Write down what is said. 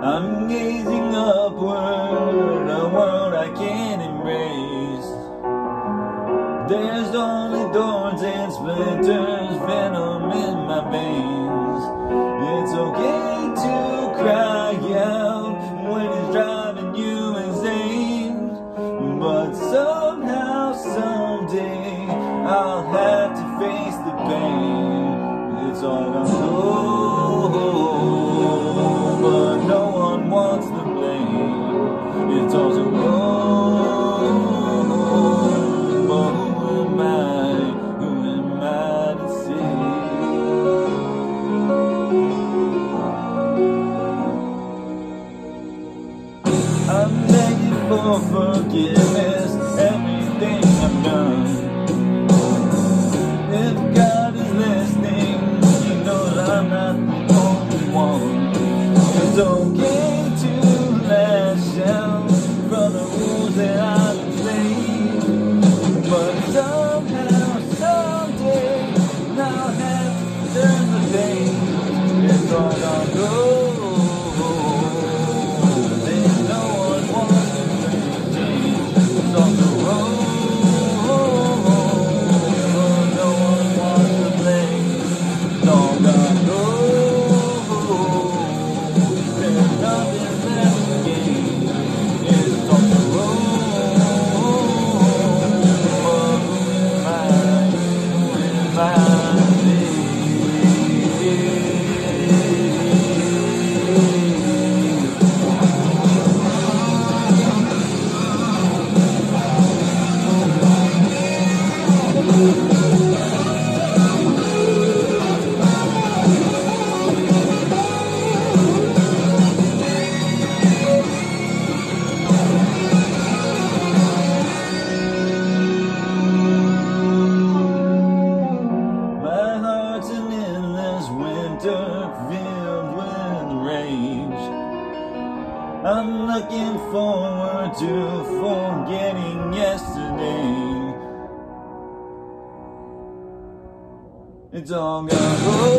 I'm gazing upward, a world I can't embrace. There's only thorns and splinters, venom in my veins. It's okay to cry out when it's driving you insane, but somehow, someday, I'll have to face the pain. It's all I'm doing. for forgiveness. Everything I've done. desert filled with rage. I'm looking forward to forgetting yesterday. It's all gone.